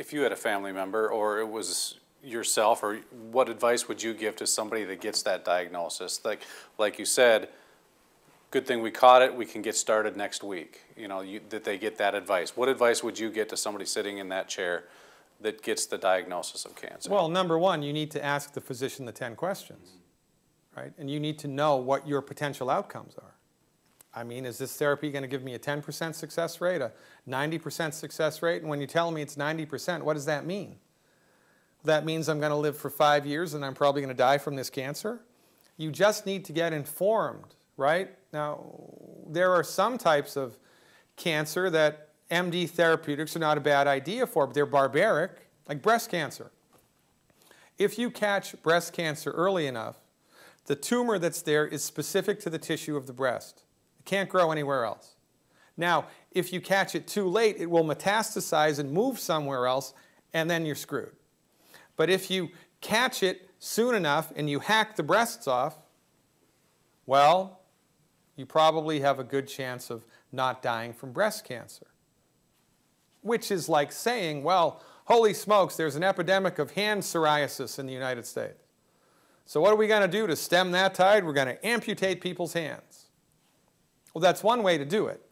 if you had a family member or it was yourself, or what advice would you give to somebody that gets that diagnosis? Like, like you said, good thing we caught it. We can get started next week. You know, you, that they get that advice. What advice would you get to somebody sitting in that chair that gets the diagnosis of cancer? Well, number one, you need to ask the physician the 10 questions, right? And you need to know what your potential outcomes are. I mean, is this therapy going to give me a 10% success rate, a 90% success rate? And when you tell me it's 90%, what does that mean? That means I'm going to live for five years and I'm probably going to die from this cancer? You just need to get informed, right? Now, there are some types of cancer that MD therapeutics are not a bad idea for, but they're barbaric, like breast cancer. If you catch breast cancer early enough, the tumor that's there is specific to the tissue of the breast. It can't grow anywhere else. Now, if you catch it too late, it will metastasize and move somewhere else, and then you're screwed. But if you catch it soon enough and you hack the breasts off, well, you probably have a good chance of not dying from breast cancer. Which is like saying, well, holy smokes, there's an epidemic of hand psoriasis in the United States. So what are we going to do to stem that tide? We're going to amputate people's hands. Well, that's one way to do it.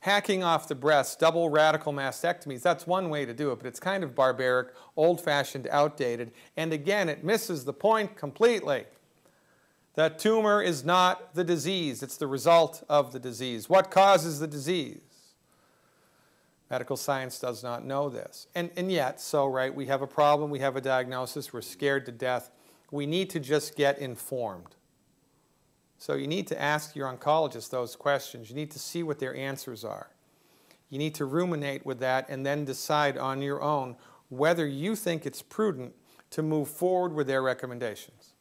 Hacking off the breast, double radical mastectomies, that's one way to do it, but it's kind of barbaric, old-fashioned, outdated, and again, it misses the point completely. That tumor is not the disease, it's the result of the disease. What causes the disease? Medical science does not know this. And, and yet, so, right, we have a problem, we have a diagnosis, we're scared to death. We need to just get informed. So you need to ask your oncologist those questions. You need to see what their answers are. You need to ruminate with that and then decide on your own whether you think it's prudent to move forward with their recommendations.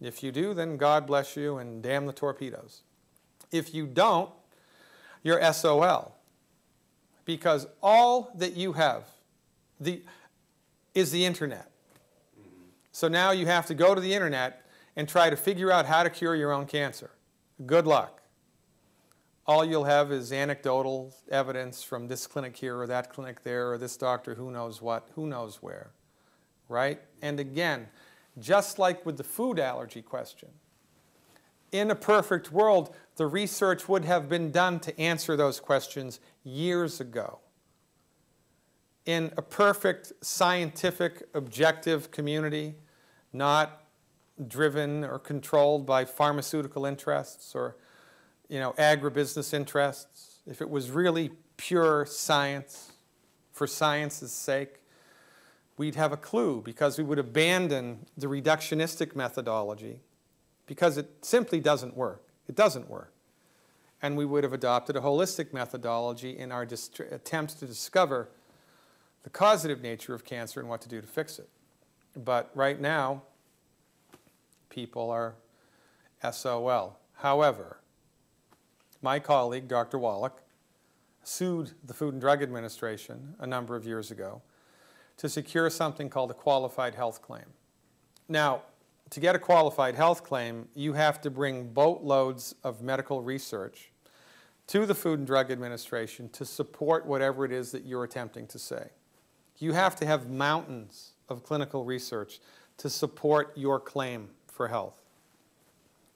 If you do, then God bless you and damn the torpedoes. If you don't, you're SOL because all that you have the, is the internet. So now you have to go to the internet and try to figure out how to cure your own cancer. Good luck. All you'll have is anecdotal evidence from this clinic here or that clinic there or this doctor who knows what, who knows where, right? And again, just like with the food allergy question, in a perfect world, the research would have been done to answer those questions years ago. In a perfect scientific, objective community, not driven or controlled by pharmaceutical interests or you know, agribusiness interests, if it was really pure science for science's sake, we'd have a clue because we would abandon the reductionistic methodology because it simply doesn't work. It doesn't work. And we would have adopted a holistic methodology in our attempts to discover the causative nature of cancer and what to do to fix it. But right now, people are SOL. However, my colleague, Dr. Wallach, sued the Food and Drug Administration a number of years ago to secure something called a qualified health claim. Now, to get a qualified health claim, you have to bring boatloads of medical research to the Food and Drug Administration to support whatever it is that you're attempting to say. You have to have mountains of clinical research to support your claim for health.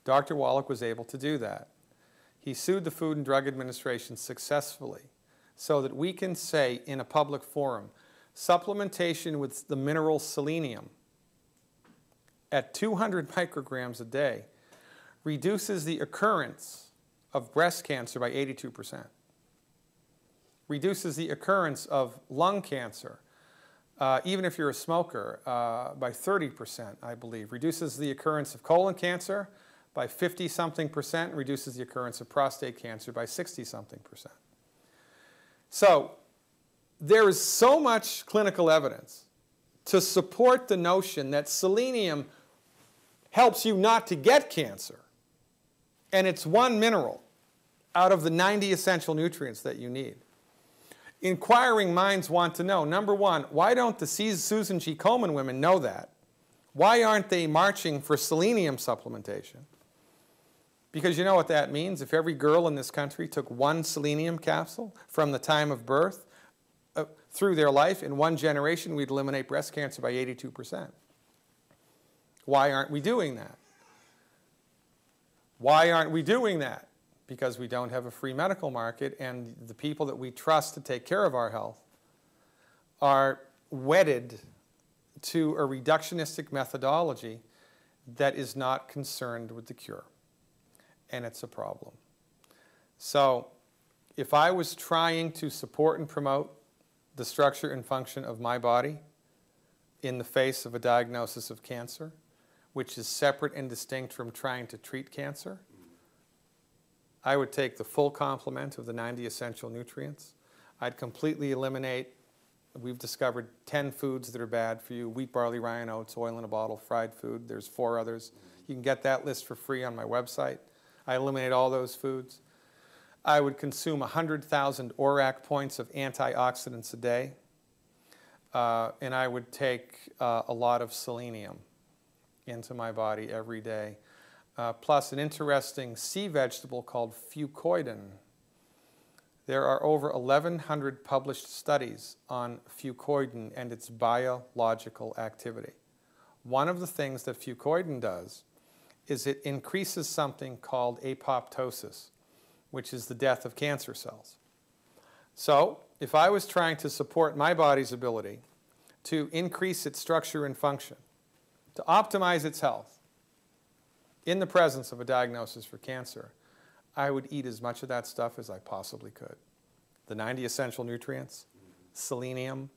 Dr. Wallach was able to do that. He sued the Food and Drug Administration successfully so that we can say in a public forum, supplementation with the mineral selenium at 200 micrograms a day reduces the occurrence of breast cancer by 82%, reduces the occurrence of lung cancer, uh, even if you're a smoker, uh, by 30%, I believe, reduces the occurrence of colon cancer by 50 something percent, reduces the occurrence of prostate cancer by 60 something percent. So there is so much clinical evidence to support the notion that selenium helps you not to get cancer. And it's one mineral out of the 90 essential nutrients that you need. Inquiring minds want to know, number one, why don't the Susan G. Komen women know that? Why aren't they marching for selenium supplementation? Because you know what that means? If every girl in this country took one selenium capsule from the time of birth, uh, through their life, in one generation, we'd eliminate breast cancer by 82%. Why aren't we doing that? Why aren't we doing that? Because we don't have a free medical market, and the people that we trust to take care of our health are wedded to a reductionistic methodology that is not concerned with the cure. And it's a problem. So, if I was trying to support and promote the structure and function of my body in the face of a diagnosis of cancer, which is separate and distinct from trying to treat cancer, I would take the full complement of the 90 essential nutrients. I'd completely eliminate, we've discovered 10 foods that are bad for you wheat, barley, rye, and oats, oil in a bottle, fried food. There's four others. You can get that list for free on my website. I eliminate all those foods. I would consume 100,000 ORAC points of antioxidants a day. Uh, and I would take uh, a lot of selenium into my body every day. Uh, plus an interesting sea vegetable called fucoidan. There are over 1,100 published studies on fucoidan and its biological activity. One of the things that fucoidan does is it increases something called apoptosis, which is the death of cancer cells. So, if I was trying to support my body's ability to increase its structure and function, to optimize its health in the presence of a diagnosis for cancer, I would eat as much of that stuff as I possibly could. The 90 essential nutrients, selenium,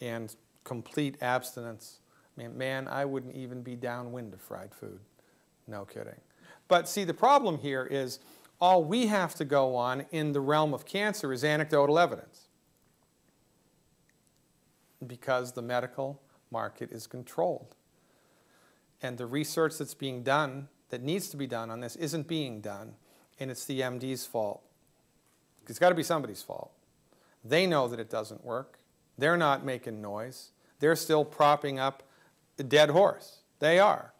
and complete abstinence. I mean, man, I wouldn't even be downwind of fried food. No kidding. But see, the problem here is all we have to go on in the realm of cancer is anecdotal evidence because the medical market is controlled. And the research that's being done, that needs to be done on this, isn't being done, and it's the MD's fault. It's got to be somebody's fault. They know that it doesn't work. They're not making noise. They're still propping up a dead horse. They are.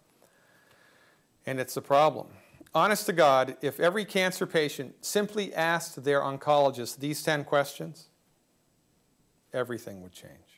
And it's a problem. Honest to God, if every cancer patient simply asked their oncologist these 10 questions, everything would change.